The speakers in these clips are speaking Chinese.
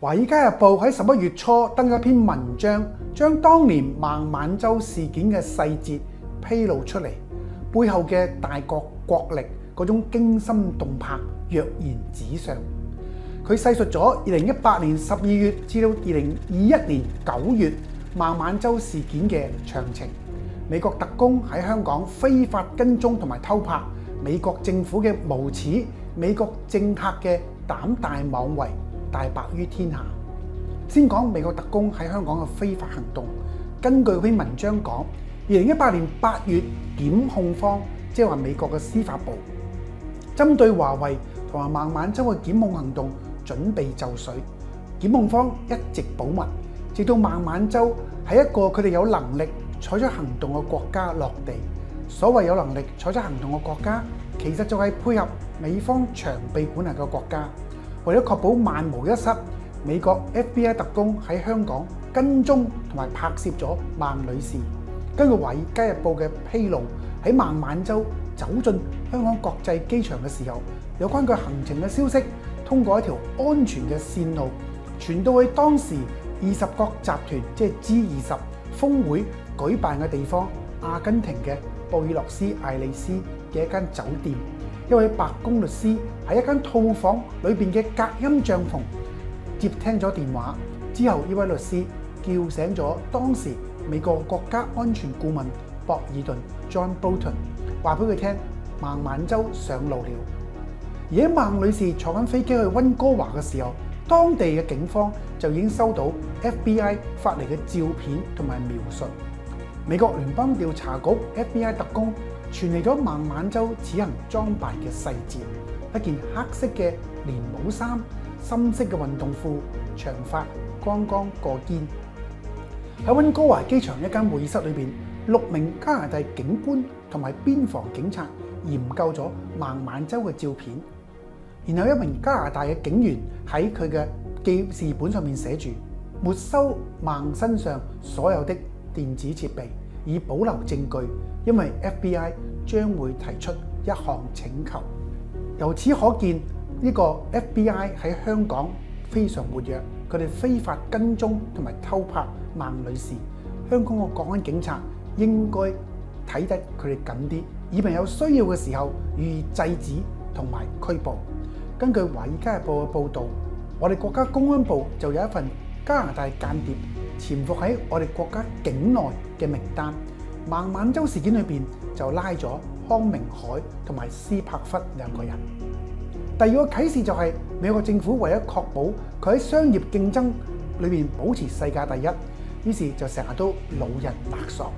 《华尔街日報》喺十一月初登咗一篇文章，將當年孟晚舟事件嘅細節披露出嚟，背後嘅大國國力嗰種驚心動魄，躍然纸上。佢細述咗二零一八年十二月至到二零二一年九月孟晚舟事件嘅詳情。美國特工喺香港非法跟蹤同埋偷拍，美國政府嘅無恥，美國政客嘅膽大妄為，大白於天下。先講美國特工喺香港嘅非法行動。根據篇文章講，二零一八年八月，檢控方即係話美國嘅司法部，針對華為同埋孟晚舟嘅檢控行動準備就緒。檢控方一直保密，直到孟晚舟喺一個佢哋有能力採取行動嘅國家落地。所謂有能力採取行動嘅國家，其實就係配合美方長臂管轄嘅國家。為咗確保萬無一失，美國 FBI 特工喺香港跟蹤同埋拍攝咗孟女士。根據《華爾街日報》嘅披露，喺孟晚舟走進香港國際機場嘅時候，有關佢行程嘅消息通過一條安全嘅線路傳到去當時二十國集團即係 G 二十峰會舉辦嘅地方阿根廷嘅布宜諾斯艾利斯嘅一間酒店。一位白宮律師喺一間套房裏邊嘅隔音帳篷接聽咗電話之後，呢位律師叫醒咗當時美國國家安全顧問博爾頓 John Bolton，話俾佢聽孟晚舟上路了。而喺孟女士坐緊飛機去溫哥華嘅時候，當地嘅警方就已經收到 FBI 發嚟嘅照片同埋描述。美國聯邦調查局 FBI 特工傳嚟咗孟晚舟此行裝扮嘅細節，一件黑色嘅連帽衫、深色嘅運動褲、長髮剛剛過肩。喺溫哥華機場一間會議室裏邊，六名加拿大警官同埋邊防警察研究咗孟晚舟嘅照片，然後一名加拿大嘅警員喺佢嘅記事本上面寫住沒收孟身上所有的電子設備，以保留證據，因為 FBI 將會提出一項請求。由此可見，呢個 FBI 喺香港非常活躍，佢哋非法跟蹤同埋偷拍孟女士。香港嘅國安警察應該睇得佢哋緊啲，以便有需要嘅時候予以制止同埋拘捕。根據《華爾街日報》嘅報導，我哋國家公安部就有一份加拿大間諜潛伏喺我哋國家境內嘅名單。孟晚舟事件裏邊就拉咗康明海同埋斯柏弗兩個人。第二個啟示就係美國政府為咗確保佢喺商業競爭裏邊保持世界第一，於是就成日都老人白索。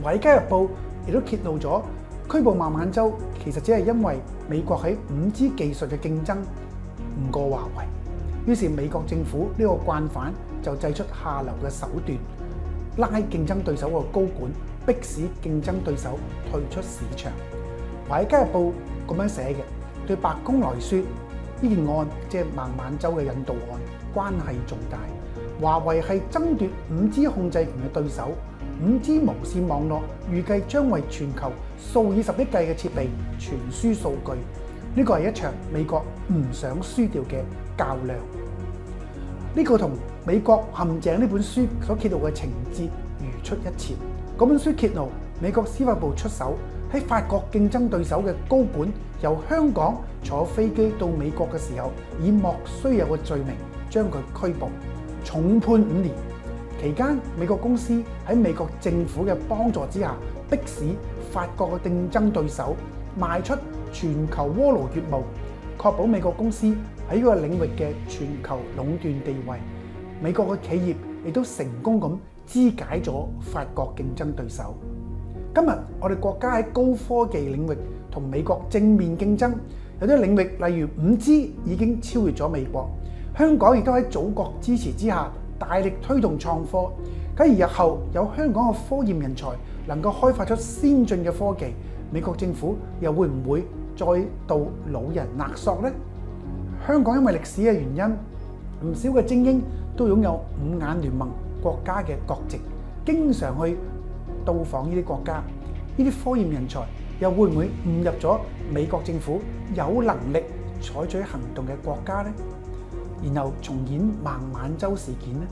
《華爾街日報》亦都揭露咗拘捕孟晚舟其實只係因為美國喺五 G 技術嘅競爭唔過華為，於是美國政府呢個慣犯就祭出下流嘅手段，拉競爭對手個高管，迫使競爭對手退出市場。《華爾街日報》咁樣寫嘅。對白宮來說，呢件案即係孟晚舟嘅引渡案，關係重大。華為係爭奪五 G 控制權嘅對手，五 G 無線網絡預計將為全球數以十億計嘅設備傳輸數據。呢個係一場美國唔想輸掉嘅較量。呢個同美國陷阱呢本書所揭露嘅情節如出一轍。嗰本書揭露美國司法部出手。喺法國競爭對手嘅高管由香港坐飛機到美國嘅時候，以莫須有嘅罪名將佢拘捕，重判五年。期間，美國公司喺美國政府嘅幫助之下，迫使法國嘅競爭對手賣出全球鍋爐業務，確保美國公司喺呢個領域嘅全球壟斷地位。美國嘅企業亦都成功咁肢解咗法國競爭對手。今日我哋國家喺高科技領域同美國正面競爭，有啲領域例如五 G 已經超越咗美國。香港亦都喺祖國支持之下，大力推動創科。假如日後有香港嘅科研人才能夠開發出先進嘅科技，美國政府又會唔會再度老人勒索呢？香港因為歷史嘅原因，唔少嘅精英都擁有五眼聯盟國家嘅國籍，經常去到訪呢啲國家，呢啲科研人才又會唔會誤入咗美國政府有能力採取行動嘅國家呢？然後重演孟晚舟事件呢？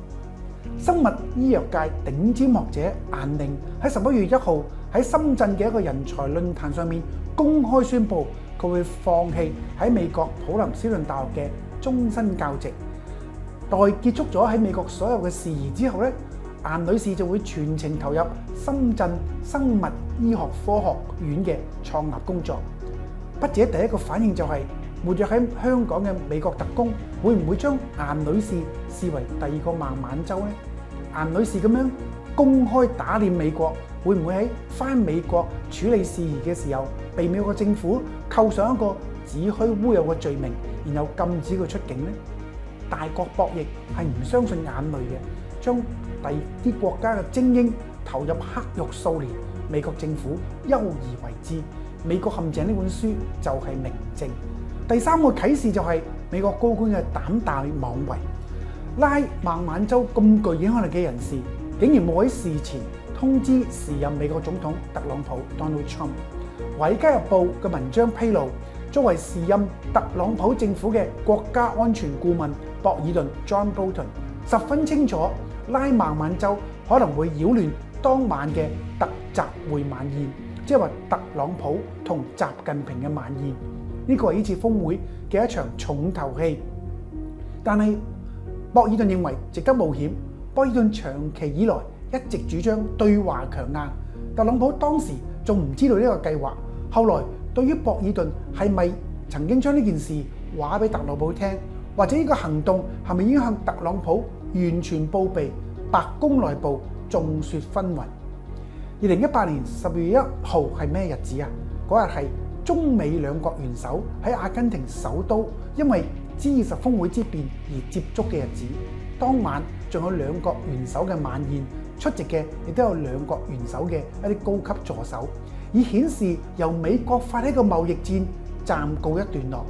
生物醫藥界頂尖學者顏寧喺十一月一號喺深圳嘅一個人才論壇上面公開宣布，佢會放棄喺美國普林斯頓大學嘅終身教職，待結束咗喺美國所有嘅事宜之後咧，顏女士就會全程投入深圳生物醫學科學院嘅創立工作。筆者第一個反應就係、活躍喺香港嘅美國特工會唔會將顏女士視為第二個孟晚舟呢？顏女士咁樣公開打臉美國，會唔會喺返美國處理事宜嘅時候，被美國政府扣上一個子虛烏有嘅罪名，然後禁止佢出境呢？大國博弈係唔相信眼淚嘅，將第啲國家嘅精英投入黑獄數年，美國政府優而為之。《美國陷阱》呢本書就係明證。第三個啟示就係美國高官嘅膽大妄為，拉孟晚舟咁具影響力嘅人士，竟然冇喺事前通知時任美國總統特朗普 Donald Trump。《華爾街日報》嘅文章披露，作為時任特朗普政府嘅國家安全顧問博爾頓 John Bolton 十分清楚，拉孟晚舟可能會擾亂當晚嘅特集會晚宴，即係話特朗普同習近平嘅晚宴。呢個係呢次峰會嘅一場重頭戲，但係博爾頓認為值得冒險。博爾頓長期以來一直主張對華強硬，特朗普當時仲唔知道呢個計劃。後來對於博爾頓係咪曾經將呢件事話俾特朗普聽，或者呢個行動係咪已經向特朗普完全報備，白宮內部眾說紛紜。二零一八年十月一號係咩日子啊？嗰日係中美兩國元首喺阿根廷首都因為 G 二十峰會之變而接觸嘅日子，當晚仲有兩國元首嘅晚宴，出席嘅亦都有兩國元首嘅一啲高級助手，以顯示由美國發起嘅貿易戰暫告一段落。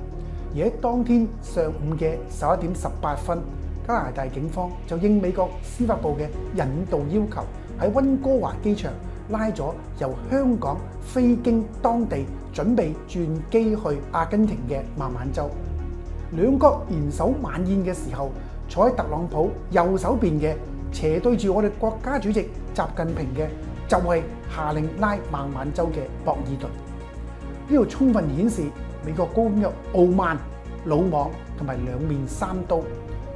而喺當天上午嘅十一點十八分，加拿大警方就應美國司法部嘅引渡要求，喺溫哥華機場拉咗由香港飛經當地，準備轉機去阿根廷嘅孟晚舟。兩國元首晚宴嘅時候，坐喺特朗普右手邊嘅斜對住我哋國家主席習近平嘅，就係下令拉孟晚舟嘅博爾頓。呢度充分顯示美國高官嘅傲慢、魯莽同埋兩面三刀，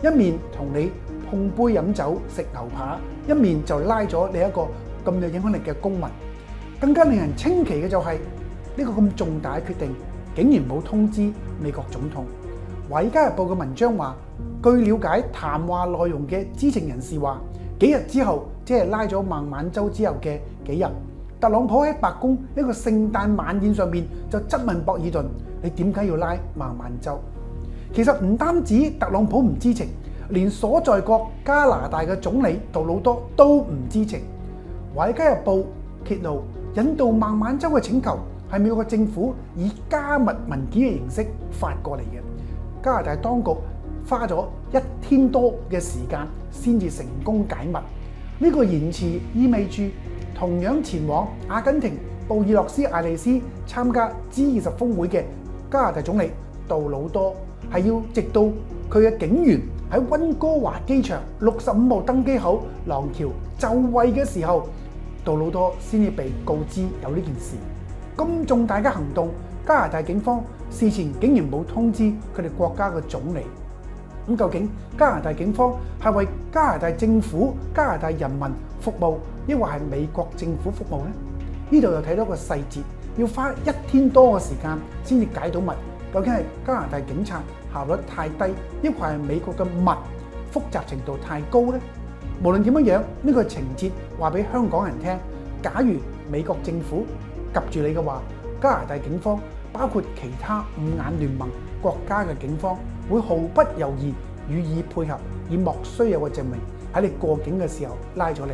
一面同你碰杯飲酒食牛扒，一面就拉咗你一個咁有影響力嘅公民。更加令人稱奇嘅就係、呢個咁重大嘅決定，竟然冇通知美國總統。《華爾街日報》嘅文章話，據了解談話內容嘅知情人士話，幾日之後，即係拉咗孟晚舟之後嘅幾日，特朗普喺白宮一個聖誕晚宴上面就質問博爾頓：你點解要拉孟晚舟？其實唔單止特朗普唔知情，連所在國加拿大嘅總理杜魯多都唔知情。《華爾街日報》揭露引渡孟晚舟嘅請求。係美國政府以加密文件嘅形式發過嚟嘅，加拿大當局花咗一天多嘅時間先至成功解密。呢個延遲意味住同樣前往阿根廷布宜諾斯艾利斯參加 G 二十峰會嘅加拿大總理杜魯多，係要直到佢嘅警員喺溫哥華機場六十五號登機口廊橋就位嘅時候，杜魯多先至被告知有呢件事。咁重大嘅行動，加拿大警方事前竟然冇通知佢哋國家嘅總理。咁究竟加拿大警方係為加拿大政府、加拿大人民服務，抑或係美國政府服務呢？呢度又睇到個細節，要花一天多嘅時間先至解到密。究竟係加拿大警察效率太低，抑或係美國嘅密複雜程度太高呢？無論點樣樣，呢個情節話俾香港人聽。假如美國政府，及住你嘅話，加拿大警方包括其他五眼聯盟國家嘅警方會毫不猶豫予以配合，以莫須有嘅證明喺你過境嘅時候拉咗你。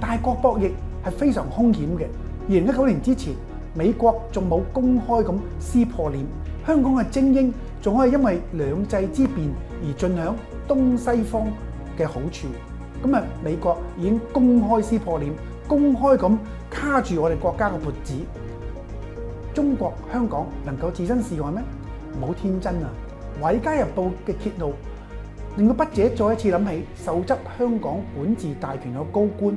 大國博弈係非常兇險嘅。二零一九年之前，美國仲冇公開咁撕破臉，香港嘅精英仲可以因為兩制之變而盡享東西方嘅好處。咁啊，美國已經公開撕破臉。公開咁卡住我哋國家嘅脖子，中國香港能夠置身事外咩？唔好天真啊！《華爾街日報》嘅揭露令到筆者再一次諗起受執香港管治大權嘅高官。